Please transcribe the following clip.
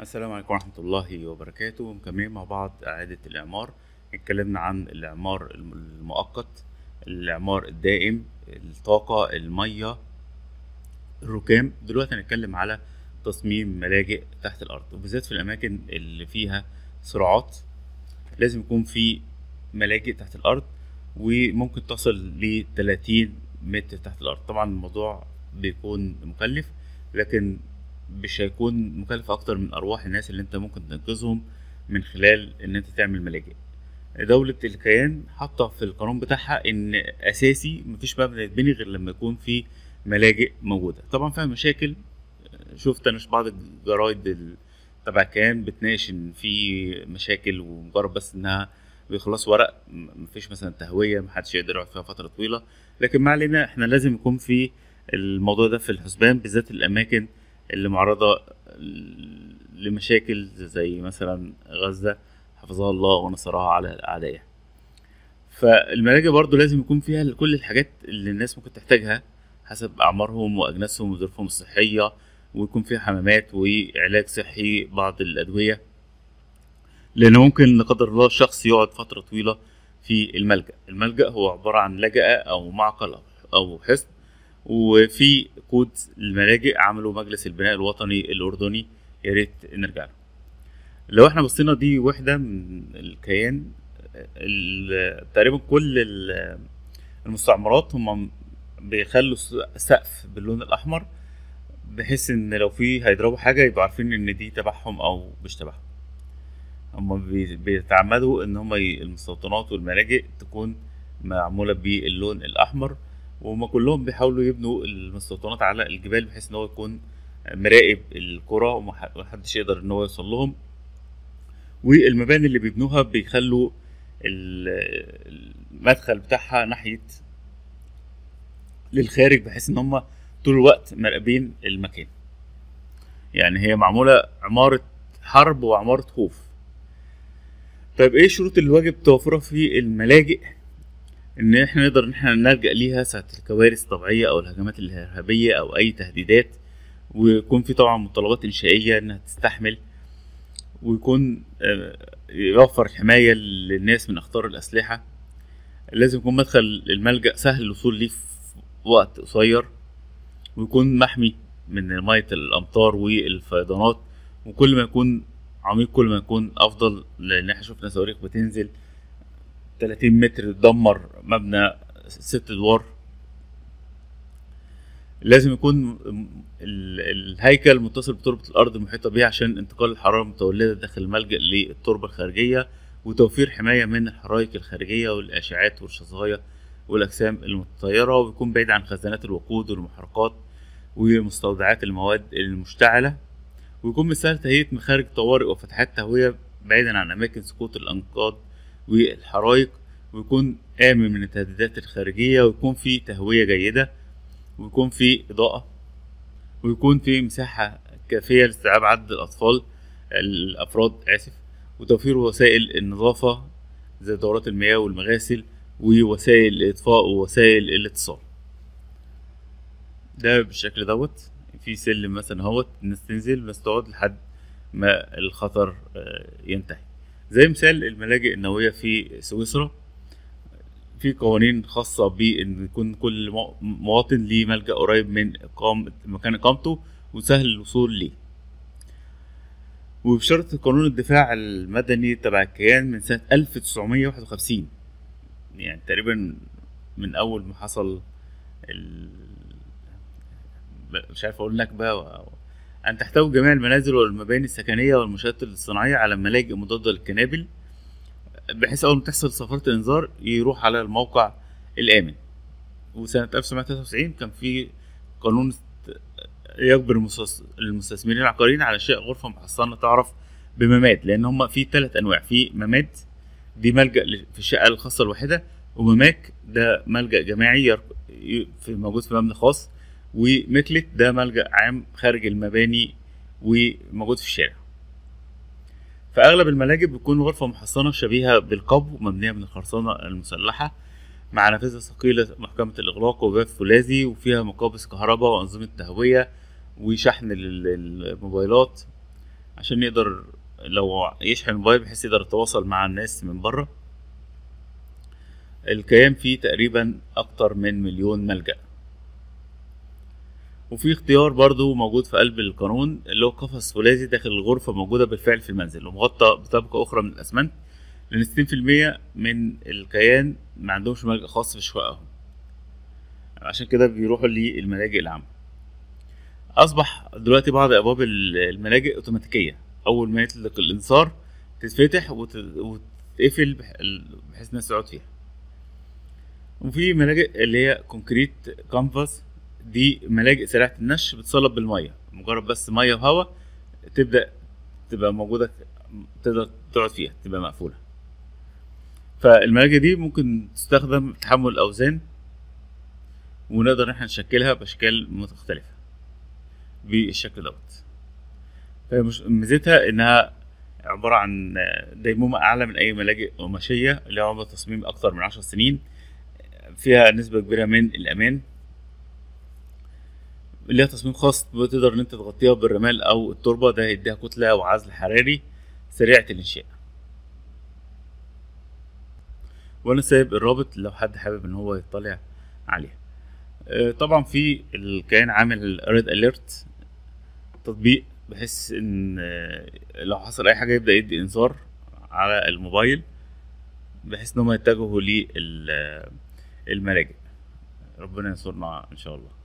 السلام عليكم ورحمة الله وبركاته. مكملين مع بعض إعادة الإعمار. اتكلمنا عن الإعمار الم- المؤقت الإعمار الدائم الطاقة المية الركام. دلوقتي هنتكلم على تصميم ملاجئ تحت الأرض وبالذات في الأماكن اللي فيها صراعات. لازم يكون في ملاجئ تحت الأرض وممكن تصل ل 30 متر تحت الأرض. طبعا الموضوع بيكون مكلف لكن مش هيكون مكلف أكتر من أرواح الناس اللي أنت ممكن تنقذهم من خلال إن أنت تعمل ملاجئ. دولة الكيان حاطة في القانون بتاعها إن أساسي مفيش مبنى يتبني غير لما يكون في ملاجئ موجودة. طبعا فيها مشاكل. شفت أنا بعض الجرايد ال- تبع الكيان بتناقش إن في مشاكل ومجرد بس إنها بيخلصوا ورق مفيش مثلا تهوية محدش يقدر يقعد فيها فترة طويلة. لكن ما علينا إحنا لازم يكون في الموضوع ده في الحسبان بالذات الأماكن اللي معرضة لمشاكل زي مثلا غزة حفظها الله ونصرها على أعدائها فالملاجئ برضو لازم يكون فيها كل الحاجات اللي الناس ممكن تحتاجها حسب أعمارهم وأجناسهم وظروفهم الصحية ويكون فيها حمامات وعلاج صحي بعض الأدوية. لأن ممكن لا قدر الله شخص يقعد فترة طويلة في الملجأ. الملجأ هو عبارة عن لجأة أو معقل أو حصن وفي كود الملاجئ عمله مجلس البناء الوطني الأردني. يا ريت نرجع له. لو إحنا بصينا دي وحدة من الكيان ال- تقريبا كل ال- المستعمرات هم بيخلوا سقف باللون الأحمر بحيث إن لو في هيضربوا حاجة يبقوا عارفين إن دي تبعهم أو مش تبعهم. هم بي- بيتعمدوا إن هم المستوطنات والملاجئ تكون معمولة باللون الأحمر. وهم كلهم بيحاولوا يبنوا المستوطنات على الجبال بحيث إن هو يكون مراقب القرى ومح- ومحدش يقدر إن هو يوصل لهم. والمباني اللي بيبنوها بيخلوا ال- المدخل بتاعها ناحية للخارج بحيث إن هم طول الوقت مراقبين المكان. يعني هي معمولة عمارة حرب وعمارة خوف. طيب إيه الشروط اللي واجب توفرها في الملاجئ؟ إن إحنا نقدر إن إحنا نلجأ ليها ساعة الكوارث الطبيعية أو الهجمات الإرهابية أو أي تهديدات ويكون في طبعا متطلبات إنشائية إنها تستحمل ويكون آه، يوفر الحماية للناس من أخطار الأسلحة. لازم يكون مدخل الملجأ سهل الوصول ليه في وقت قصير ويكون محمي من مية الأمطار والفيضانات وكل ما يكون عميق كل ما يكون أفضل لأن إحنا شفنا صواريخ بتنزل. 30 متر تدمر مبنى ست أدوار. لازم يكون ال- الهيكل متصل بتربة الأرض المحيطة بيه عشان انتقال الحرارة المتولدة داخل الملجأ للتربة الخارجية وتوفير حماية من الحرائق الخارجية والأشعات والشظايا والأجسام المتطيرة ويكون بعيد عن خزانات الوقود والمحرقات ومستودعات المواد المشتعلة. ويكون من سهل تهيئة مخارج طوارئ وفتحات تهوية بعيدا عن أماكن سقوط الأنقاض والحرائق ويكون آمن من التهديدات الخارجية ويكون في تهوية جيدة ويكون في إضاءة ويكون في مساحة كافية لاستيعاب عدد الأطفال الأفراد آسف وتوفير وسائل النظافة زي دورات المياه والمغاسل ووسائل الإطفاء ووسائل الاتصال. ده بالشكل دوت. في سلم مثلا اهوت الناس تنزل بس تقعد لحد ما الخطر آه، ينتهي. زي مثال الملاجئ النووية في سويسرا في قوانين خاصة بإن يكون كل مو- مواطن ليه ملجأ قريب من إقامة مكان إقامته وسهل الوصول ليه وبشرط قانون الدفاع المدني تبع الكيان من سنة 1951 يعني تقريبا من أول ما حصل ال... مش عارف أقول نكبة. أن تحتوي جميع المنازل والمباني السكنية والمنشآت الصناعية على ملاجئ مضادة للكنابل بحيث أول ما تحصل صفارة الإنذار يروح على الموقع الآمن. وسنة 1993 كان في قانون يجبر المستثمرين العقاريين على إنشاء غرفة محصنة تعرف بمماد لأن هما في ثلاث أنواع في مماد دي ملجأ في الشقة الخاصة الواحدة ومماك ده ملجأ جماعي في موجود في مبنى خاص ومكلت ده ملجأ عام خارج المباني وموجود في الشارع. فأغلب الملاجئ بتكون غرفة محصنة شبيهة بالقبو مبنية من الخرسانة المسلحة مع نافذة ثقيلة محكمة الإغلاق وباب فولاذي وفيها مقابس كهرباء وأنظمة تهوية وشحن لل- للموبايلات عشان يقدر لو يشحن الموبايل بحيث يقدر يتواصل مع الناس من بره. الكيان فيه تقريبا أكتر من مليون ملجأ. وفي اختيار برضو موجود في قلب القانون اللي هو قفص فولاذي داخل الغرفة موجودة بالفعل في المنزل ومغطى بطبقة أخرى من الأسمنت لأن 60% من الكيان ما عندهمش ملجأ خاص في شققهم. عشان كده بيروحوا للملاجئ العامة. أصبح دلوقتي بعض أبواب الملاجئ أوتوماتيكية. أول ما يطلق الإنذار تتفتح وت- وتتقفل بح- بحيث الناس تقعد فيها. وفي ملاجئ اللي هي concrete canvas دي ملاجئ سريعة النشر بتصلب بالمية. مجرد بس مية وهواء تبدأ تبقى موجودة تقدر تقعد فيها تبقى مقفولة. فالملاجئ دي ممكن تستخدم تحمل الأوزان ونقدر إن إحنا نشكلها بأشكال مختلفة بالشكل دوت. ميزتها إنها عبارة عن ديمومة أعلى من أي ملاجئ قماشية اللي عمر تصميم أكتر من عشر سنين فيها نسبة كبيرة من الأمان. ليها تصميم خاص بتقدر إن أنت تغطيها بالرمال أو التربة ده هيديها كتلة وعزل حراري سريعة الإنشاء. وأنا سايب الرابط لو حد حابب إن هو يطلع عليها. آه، طبعا في الكيان عامل ريد اليرت تطبيق بحيث إن آه، لو حصل أي حاجة يبدأ يدي إنذار على الموبايل بحيث إن هم يتجهوا للملاجئ ربنا ينصرنا إن شاء الله.